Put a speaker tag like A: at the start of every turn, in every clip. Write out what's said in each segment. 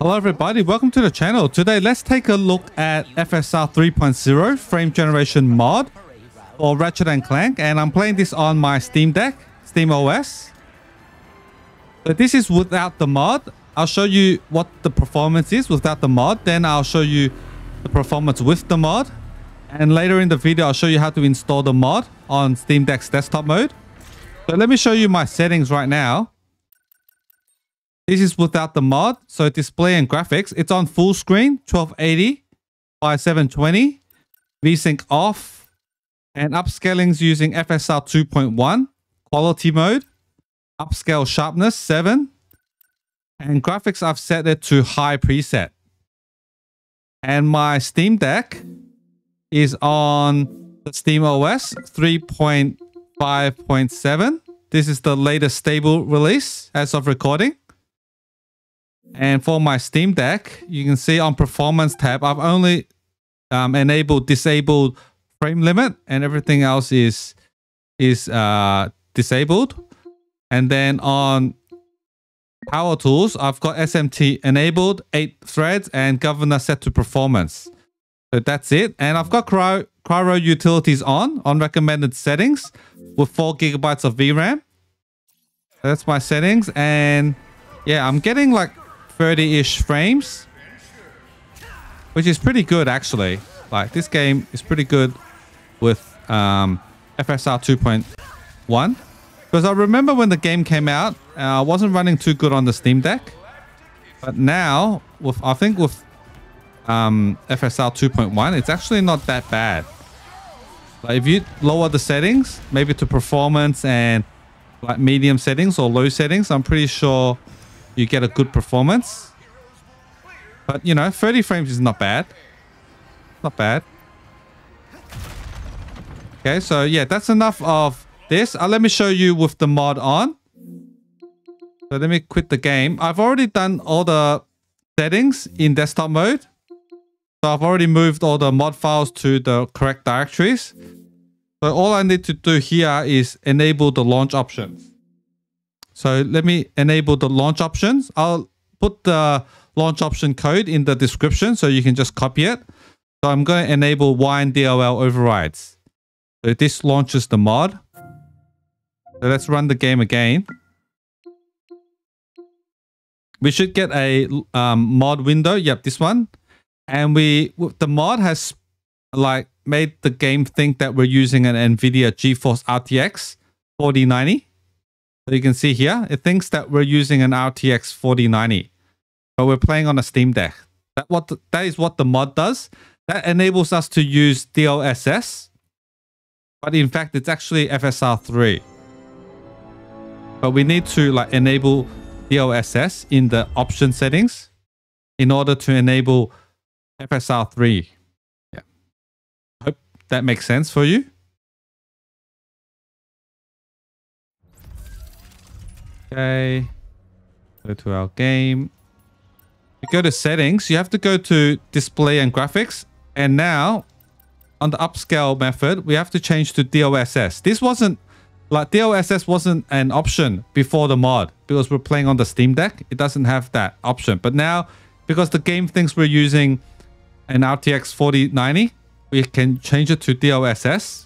A: Hello everybody, welcome to the channel. Today let's take a look at FSR 3.0 frame generation mod for Ratchet and Clank and I'm playing this on my Steam Deck, Steam OS. But this is without the mod. I'll show you what the performance is without the mod. Then I'll show you the performance with the mod. And later in the video, I'll show you how to install the mod on Steam Deck's desktop mode. So let me show you my settings right now. This is without the mod. So display and graphics, it's on full screen, 1280 by 720. VSync off. And upscaling's using FSR 2.1. Quality mode. Upscale sharpness 7. And graphics, I've set it to high preset. And my Steam Deck is on the Steam OS 3.5.7. This is the latest stable release as of recording. And for my Steam Deck, you can see on performance tab, I've only um, enabled disabled frame limit and everything else is is uh, disabled. And then on power tools, I've got SMT enabled, eight threads and governor set to performance. So that's it. And I've got Cryo, Cryo utilities on, on recommended settings with four gigabytes of VRAM. That's my settings. And yeah, I'm getting like 30-ish frames, which is pretty good actually. Like this game is pretty good with um, FSR 2.1. Because I remember when the game came out, uh, I wasn't running too good on the Steam Deck. But now, with I think with um, FSR 2.1, it's actually not that bad. Like if you lower the settings, maybe to performance and like medium settings or low settings, I'm pretty sure you get a good performance. But you know, 30 frames is not bad. Not bad. Okay, so yeah, that's enough of this. Uh, let me show you with the mod on. So let me quit the game. I've already done all the settings in desktop mode. So I've already moved all the mod files to the correct directories. So all I need to do here is enable the launch options. So let me enable the launch options. I'll put the launch option code in the description so you can just copy it. So I'm going to enable WINEDLL overrides. So this launches the mod. So let's run the game again. We should get a um, mod window. Yep, this one. And we the mod has like made the game think that we're using an NVIDIA GeForce RTX 4090. So you can see here, it thinks that we're using an RTX 4090, but we're playing on a Steam Deck. That what the, that is what the mod does. That enables us to use DLSS, but in fact, it's actually FSR 3. But we need to like enable DLSS in the option settings in order to enable FSR 3. Yeah. Hope that makes sense for you. Okay. Go to our game. You go to settings. You have to go to display and graphics. And now on the upscale method, we have to change to DLSS. This wasn't like DLSS wasn't an option before the mod because we're playing on the Steam Deck. It doesn't have that option. But now because the game thinks we're using an RTX 4090, we can change it to DLSS.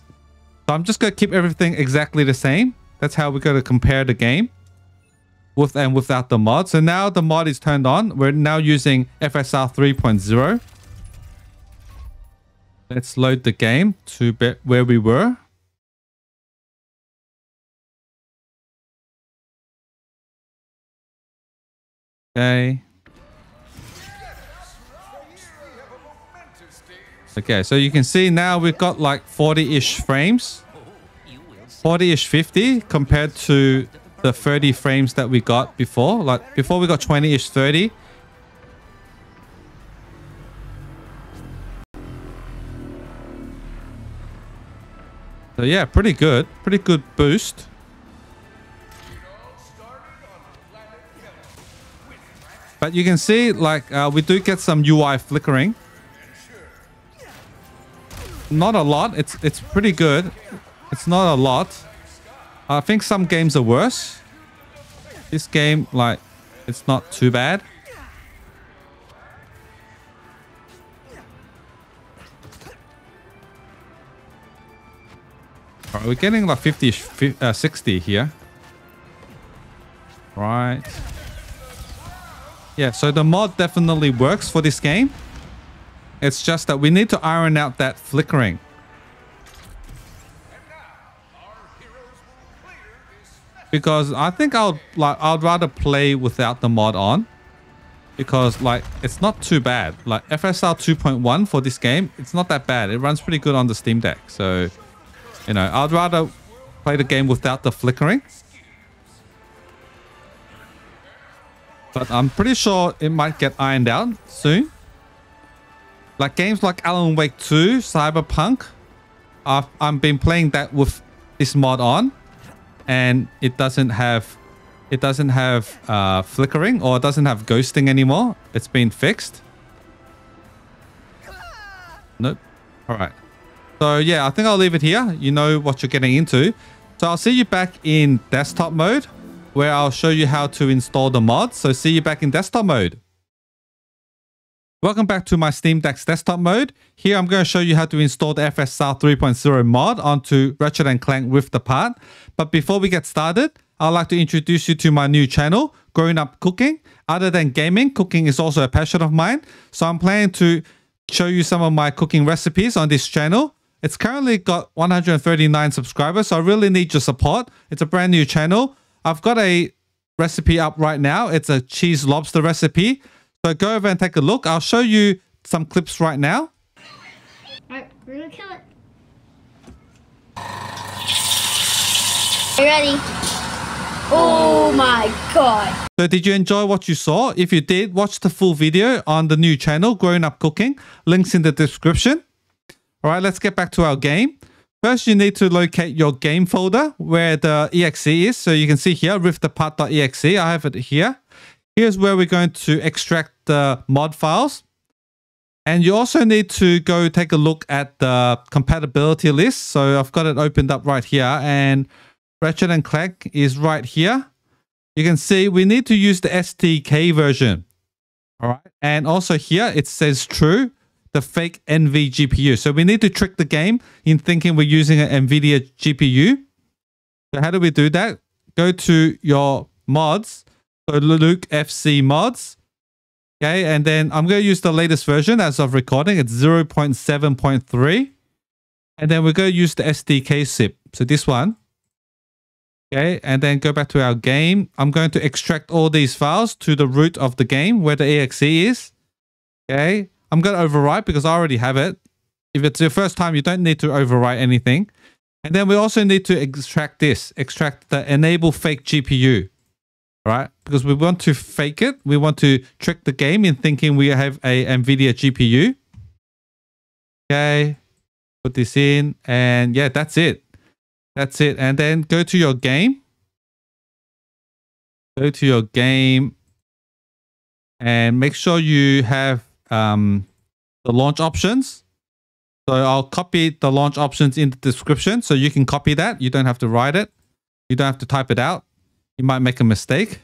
A: So I'm just going to keep everything exactly the same. That's how we're going to compare the game with and without the mod. So now the mod is turned on. We're now using FSR 3.0. Let's load the game to where we were. Okay. Okay, so you can see now we've got like 40-ish frames. 40-ish 50 compared to the 30 frames that we got before. Like before we got 20-ish 30. So yeah, pretty good. Pretty good boost. But you can see like uh, we do get some UI flickering. Not a lot. It's it's pretty good. It's not a lot. I think some games are worse. This game, like, it's not too bad. Alright, we're getting like 50, uh, 60 here. Right. Yeah, so the mod definitely works for this game. It's just that we need to iron out that flickering. Because I think I'll like I'd rather play without the mod on. Because like it's not too bad. Like FSR 2.1 for this game, it's not that bad. It runs pretty good on the Steam Deck. So, you know, I'd rather play the game without the flickering. But I'm pretty sure it might get ironed out soon. Like games like Alan Wake 2, Cyberpunk, I've, I've been playing that with this mod on. And it doesn't have it doesn't have uh, flickering or it doesn't have ghosting anymore. It's been fixed. Nope. All right. So yeah, I think I'll leave it here. You know what you're getting into. So I'll see you back in desktop mode where I'll show you how to install the mods. So see you back in desktop mode. Welcome back to my Steam Deck's desktop mode. Here I'm going to show you how to install the FSR 3.0 mod onto Ratchet & Clank Rift Apart. But before we get started, I'd like to introduce you to my new channel, Grown Up Cooking. Other than gaming, cooking is also a passion of mine. So I'm planning to show you some of my cooking recipes on this channel. It's currently got 139 subscribers, so I really need your support. It's a brand new channel. I've got a recipe up right now. It's a cheese lobster recipe. So go over and take a look. I'll show you some clips right now.
B: Alright, we're gonna kill it. Are you ready? Oh my god.
A: So did you enjoy what you saw? If you did, watch the full video on the new channel, Grown Up Cooking. Links in the description. All right, let's get back to our game. First, you need to locate your game folder where the exe is. So you can see here, riftapart.exe. I have it here. Here's where we're going to extract the mod files. And you also need to go take a look at the compatibility list. So I've got it opened up right here and Ratchet and Clank is right here. You can see we need to use the SDK version. All right. And also here it says true, the fake NV GPU. So we need to trick the game in thinking we're using an NVIDIA GPU. So how do we do that? Go to your mods. So Luke FZ mods. Okay, and then I'm going to use the latest version as of recording. It's 0.7.3. And then we're going to use the SDK zip. So this one. Okay, and then go back to our game. I'm going to extract all these files to the root of the game where the exe is. Okay, I'm going to overwrite because I already have it. If it's your first time, you don't need to overwrite anything. And then we also need to extract this, extract the enable fake GPU, right? Because we want to fake it. We want to trick the game in thinking we have a NVIDIA GPU. Okay, put this in and yeah, that's it. That's it. And then go to your game. Go to your game and make sure you have um, the launch options. So I'll copy the launch options in the description so you can copy that. You don't have to write it. You don't have to type it out. You might make a mistake.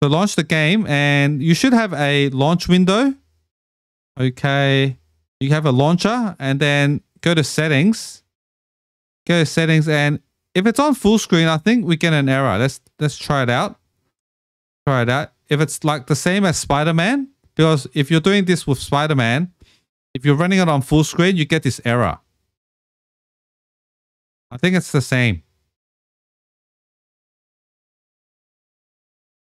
A: So launch the game and you should have a launch window. Okay. You have a launcher and then go to settings. Go to settings and if it's on full screen, I think we get an error. Let's let's try it out. Try it out. If it's like the same as Spider-Man, because if you're doing this with Spider-Man, if you're running it on full screen, you get this error. I think it's the same.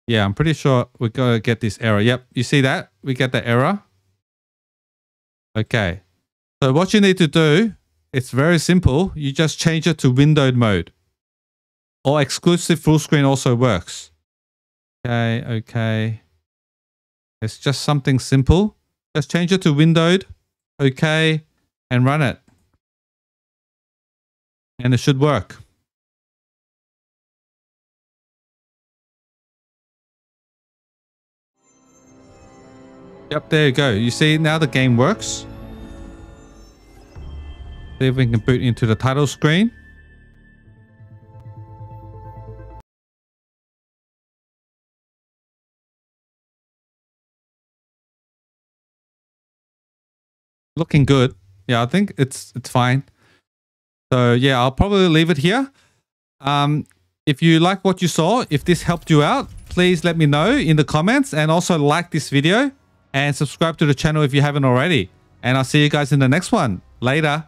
A: Yeah, I'm pretty sure we're going to get this error. Yep, you see that? We get the error. Okay. So what you need to do, it's very simple. You just change it to windowed mode. Or exclusive full screen also works. Okay, okay. It's just something simple. Just change it to windowed, okay, and run it. And it should work. Yep, there you go. You see now the game works. See if we can boot into the title screen. Looking good. Yeah, I think it's it's fine. So yeah, I'll probably leave it here. Um, if you like what you saw, if this helped you out, please let me know in the comments and also like this video and subscribe to the channel if you haven't already. And I'll see you guys in the next one. Later.